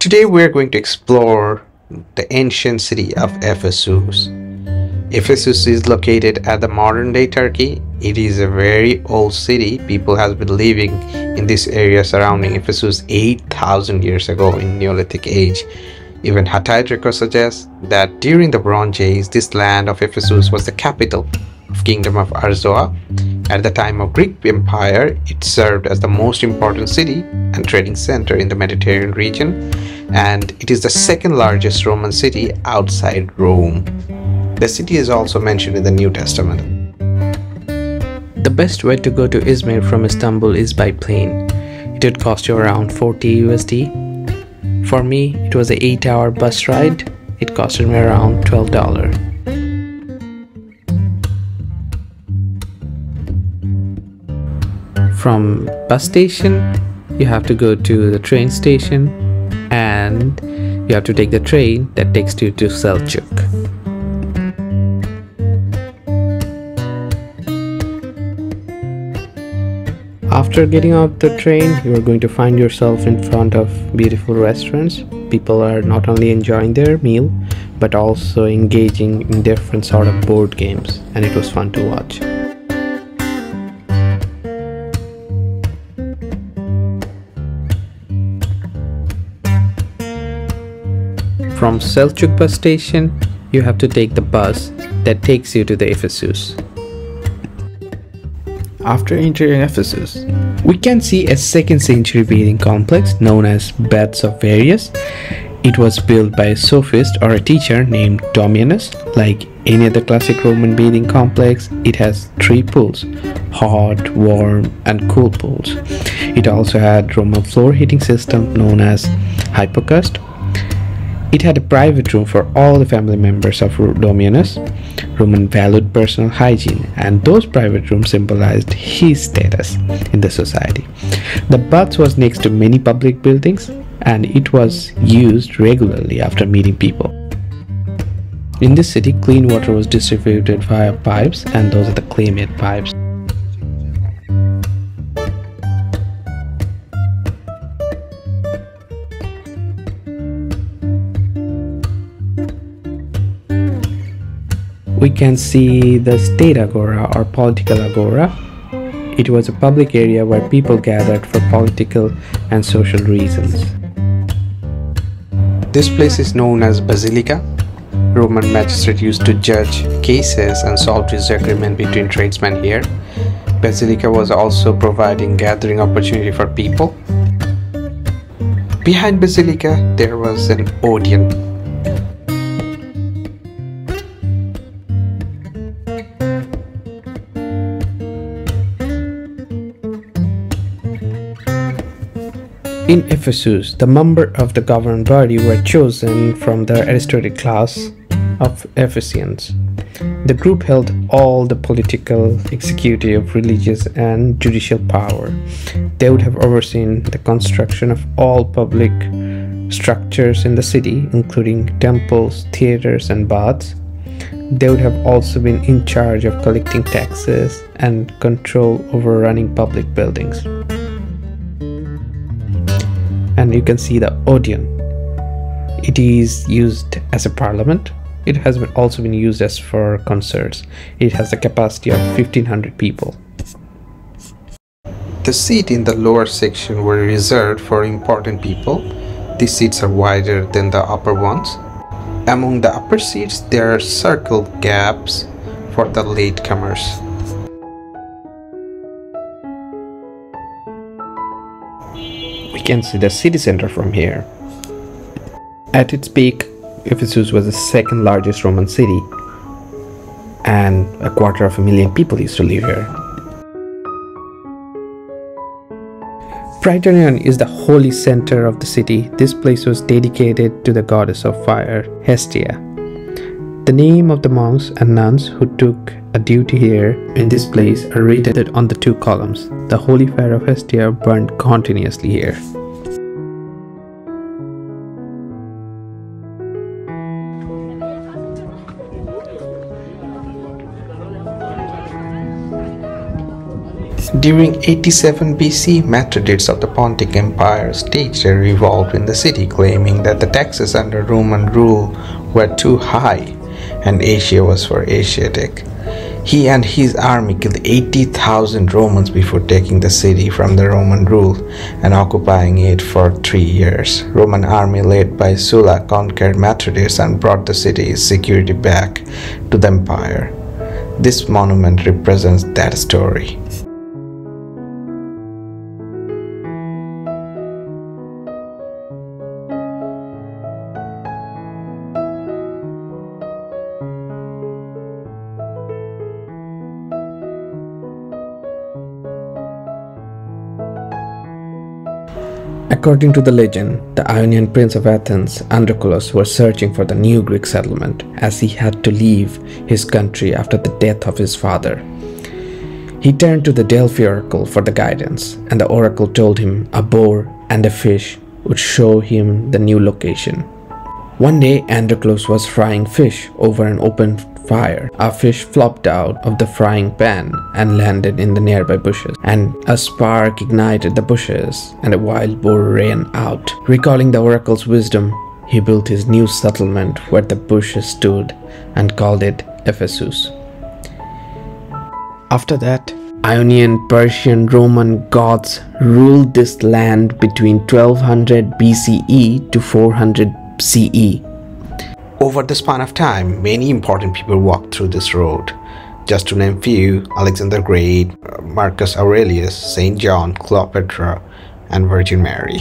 Today we're going to explore the ancient city of Ephesus. Ephesus is located at the modern day Turkey. It is a very old city. People have been living in this area surrounding Ephesus 8000 years ago in Neolithic age. Even Hittite records suggest that during the Bronze Age, this land of Ephesus was the capital of Kingdom of Arzawa. At the time of Greek Empire, it served as the most important city and trading center in the Mediterranean region, and it is the second largest Roman city outside Rome. The city is also mentioned in the New Testament. The best way to go to Izmir from Istanbul is by plane. It would cost you around 40 USD. For me, it was an 8 hour bus ride. It costed me around $12. From bus station, you have to go to the train station and you have to take the train that takes you to Selçuk. After getting off the train, you are going to find yourself in front of beautiful restaurants. People are not only enjoying their meal, but also engaging in different sort of board games, and it was fun to watch. From Selçuk bus station, you have to take the bus that takes you to the Ephesus. After entering Ephesus, we can see a 2nd century bathing complex known as Baths of Varius. It was built by a sophist or a teacher named Dominus. Like any other classic Roman bathing complex, it has three pools hot, warm, and cool pools. It also had Roman floor heating system known as hypocaust. It had a private room for all the family members of Dominus. Roman valued personal hygiene, and those private rooms symbolized his status in the society. The bath was next to many public buildings, and it was used regularly after meeting people. In this city, clean water was distributed via pipes, and those are the clay made pipes. We can see the state agora or political agora. It was a public area where people gathered for political and social reasons. This place is known as Basilica. Roman magistrates used to judge cases and solve disagreement between tradesmen here. Basilica was also providing gathering opportunity for people. Behind Basilica, there was an Odeon In Ephesus, the members of the governing body were chosen from the aristocratic class of Ephesians. The group held all the political, executive, religious, and judicial power. They would have overseen the construction of all public structures in the city, including temples, theaters, and baths. They would have also been in charge of collecting taxes and control over running public buildings and you can see the Odeon. It is used as a parliament. It has also been used as for concerts. It has a capacity of 1500 people. The seats in the lower section were reserved for important people. These seats are wider than the upper ones. Among the upper seats, there are circle gaps for the latecomers. We can see the city center from here. At its peak, Ephesus was the second largest Roman city, and a quarter of a million people used to live here. Prytaneion is the holy center of the city. This place was dedicated to the goddess of fire, Hestia. The name of the monks and nuns who took a duty here in this place are written on the two columns. The holy fire of Hestia burned continuously here. During 87 BC, Mithridates of the Pontic Empire staged a revolt in the city, claiming that the taxes under Roman rule were too high and Asia was for Asiatic. He and his army killed 80,000 Romans before taking the city from the Roman rule and occupying it for three years. Roman army led by Sulla conquered Mithridates and brought the city's security back to the empire. This monument represents that story. According to the legend, the Ionian prince of Athens, Andronicus, was searching for the new Greek settlement as he had to leave his country after the death of his father. He turned to the Delphi oracle for the guidance, and the oracle told him a boar and a fish would show him the new location. One day, Androclus was frying fish over an open fire. A fish flopped out of the frying pan and landed in the nearby bushes, and a spark ignited the bushes, and a wild boar ran out. Recalling the oracle's wisdom, he built his new settlement where the bushes stood and called it Ephesus. After that, Ionian, Persian, Roman Goths ruled this land between 1200 BCE to 400 CE. Over the span of time, many important people walked through this road. Just to name few, Alexander Great, Marcus Aurelius, St. John, Cleopatra, and Virgin Mary.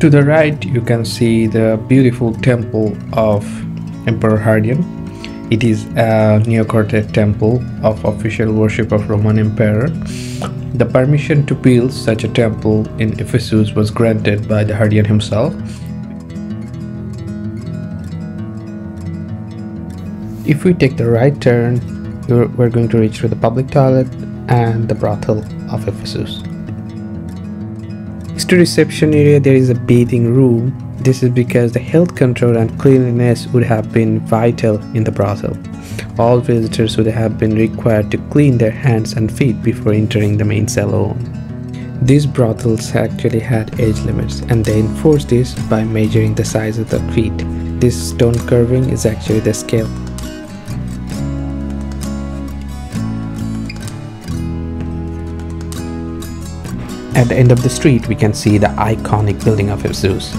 To the right, you can see the beautiful temple of Emperor Hadrian. It is a neokoros temple of official worship of Roman Emperor. The permission to build such a temple in Ephesus was granted by the Hadrian himself. If we take the right turn, we're going to reach to the public toilet and the brothel of Ephesus. Next to reception area there is a bathing room. This is because the health control and cleanliness would have been vital in the brothel. All visitors would have been required to clean their hands and feet before entering the main salon. These brothels actually had age limits and they enforced this by measuring the size of the feet. This stone curving is actually the scale At the end of the street, we can see the iconic building of Ephesus,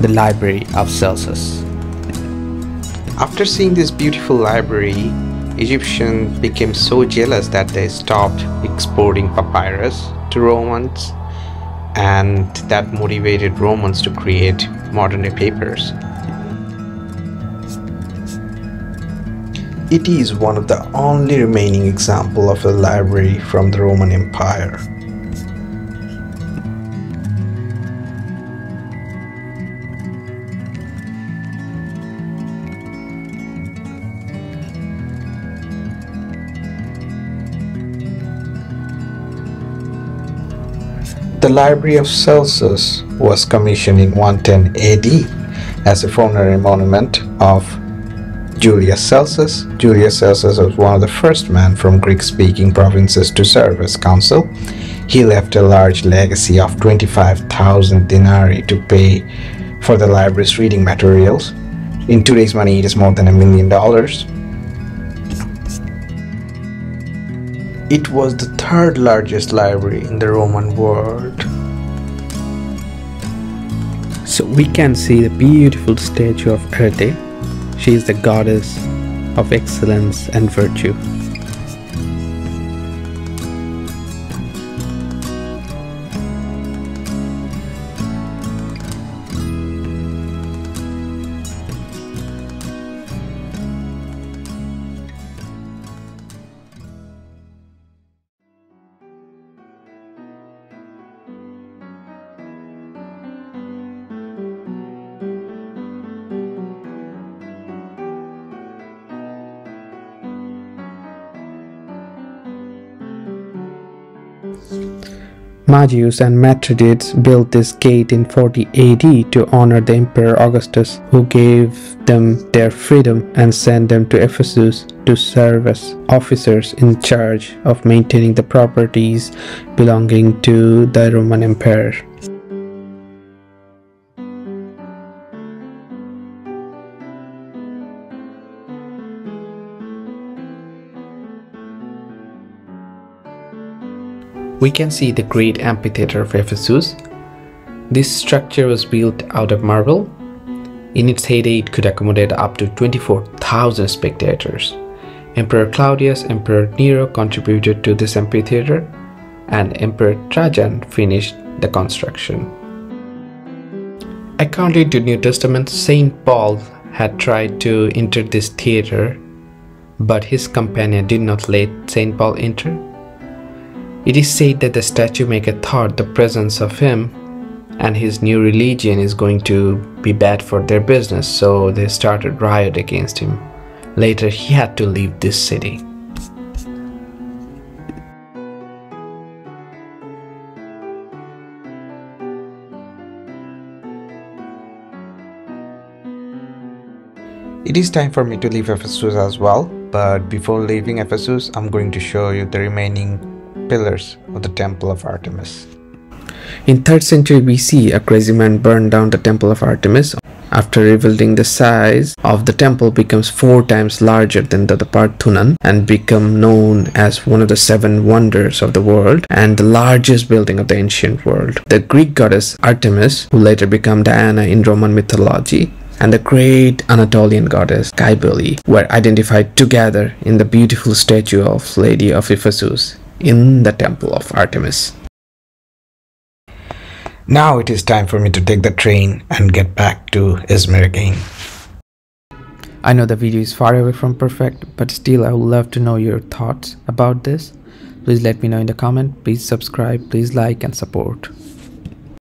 the Library of Celsus. After seeing this beautiful library, Egyptians became so jealous that they stopped exporting papyrus to Romans and that motivated Romans to create modern day papers. It is one of the only remaining example of a library from the Roman Empire. Library of Celsus was commissioned in 110 AD as a funerary monument of Julius Celsus. Julius Celsus was one of the first men from Greek-speaking provinces to serve as consul. He left a large legacy of 25,000 denarii to pay for the library's reading materials. In today's money, it is more than a million dollars. It was the third largest library in the Roman world. So we can see the beautiful statue of Arete. She is the goddess of excellence and virtue. Mazaeus and Mithridates built this gate in 40 AD to honor the Emperor Augustus, who gave them their freedom and sent them to Ephesus to serve as officers in charge of maintaining the properties belonging to the Roman Empire. We can see the great amphitheater of Ephesus. This structure was built out of marble. In its heyday, it could accommodate up to 24,000 spectators. Emperor Claudius, Emperor Nero contributed to this amphitheater, and Emperor Trajan finished the construction. According to New Testament, Saint Paul had tried to enter this theater, but his companion did not let Saint Paul enter it is said that the statue maker thought the presence of him and his new religion is going to be bad for their business, so they started riot against him. Later, he had to leave this city. It is time for me to leave Ephesus as well, but before leaving Ephesus, I'm going to show you the remaining pillars of the temple of Artemis. In 3rd century BC, a crazy man burned down the temple of Artemis. After revealing the size of the temple becomes four times larger than the Parthenon and become known as one of the seven wonders of the world and the largest building of the ancient world. The Greek goddess Artemis, who later became Diana in Roman mythology, and the great Anatolian goddess Cybele were identified together in the beautiful statue of Lady of Ephesus in the temple of Artemis. Now it is time for me to take the train and get back to Izmir again. I know the video is far away from perfect, but still I would love to know your thoughts about this. Please let me know in the comment. Please subscribe, please like and support.